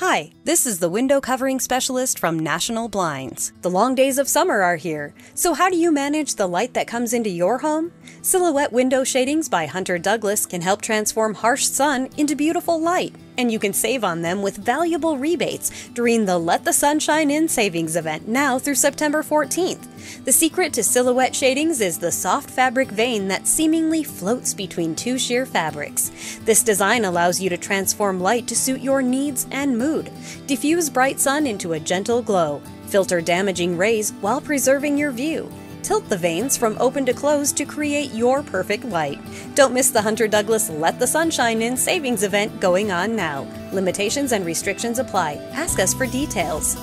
Hi, this is the window covering specialist from National Blinds. The long days of summer are here, so how do you manage the light that comes into your home? Silhouette Window Shadings by Hunter Douglas can help transform harsh sun into beautiful light, and you can save on them with valuable rebates during the Let the Sunshine In savings event now through September 14th. The secret to silhouette shadings is the soft fabric vane that seemingly floats between two sheer fabrics. This design allows you to transform light to suit your needs and mood. Diffuse bright sun into a gentle glow. Filter damaging rays while preserving your view. Tilt the vanes from open to close to create your perfect light. Don't miss the Hunter Douglas Let the Sunshine In savings event going on now. Limitations and restrictions apply. Ask us for details.